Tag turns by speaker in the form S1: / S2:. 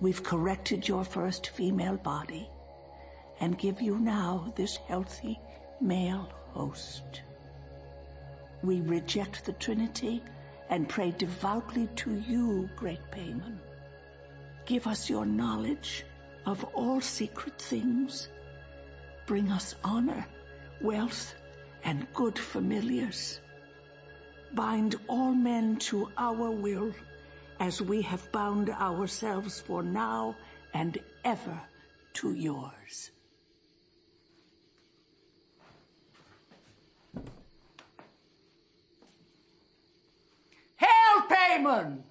S1: We've corrected your first female body and give you now this healthy male host. We reject the Trinity and pray devoutly to you, great Paimon. Give us your knowledge of all secret things. Bring us honor, wealth, and good familiars. Bind all men to our will as we have bound ourselves for now and ever to yours.
S2: Hail, Paimon!